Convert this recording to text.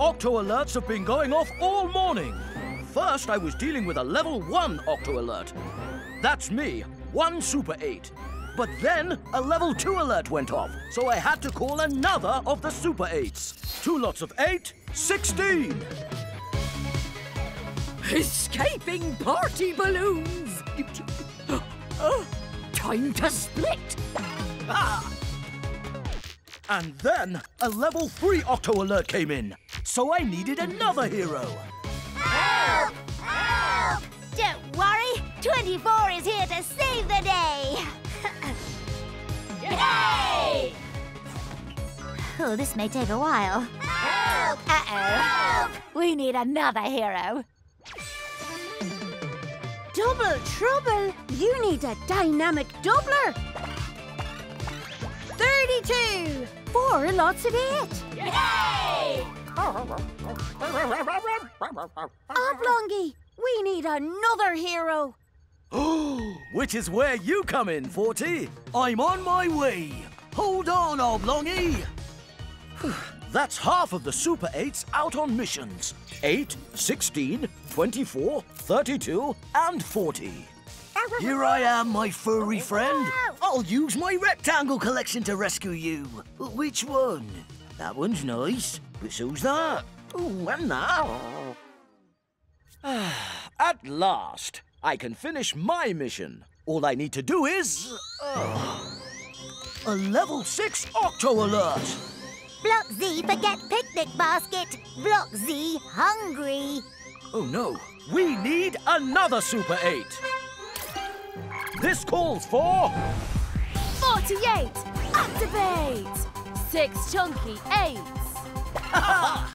Octo alerts have been going off all morning. First, I was dealing with a level 1 Octo alert. That's me, one Super 8. But then a level 2 alert went off, so I had to call another of the Super 8s. Two lots of 8, 16. Escaping party balloons! Oh, time to split! Ah! And then a level 3 Octo alert came in, so I needed another hero. Help! Help! Don't worry, 24 is here to save the day. Yay! Oh, this may take a while. Help! Uh-oh. We need another hero. Double trouble! You need a dynamic doubler! 32! Four lots of eight! Yay! Oblongy! We need another hero! Which is where you come in, 40. I'm on my way. Hold on, Oblongy. That's half of the Super 8s out on missions. 8, 16, 24, 32, and 40. Here I am, my furry friend. I'll use my rectangle collection to rescue you. Which one? That one's nice, but so's that. Ooh, and that. At last, I can finish my mission. All I need to do is... uh, a level 6 Octo Alert. Blockzee, forget picnic basket. Blockzee, hungry. Oh no, we need another Super 8. This calls for... 48! Activate! Six chunky eights!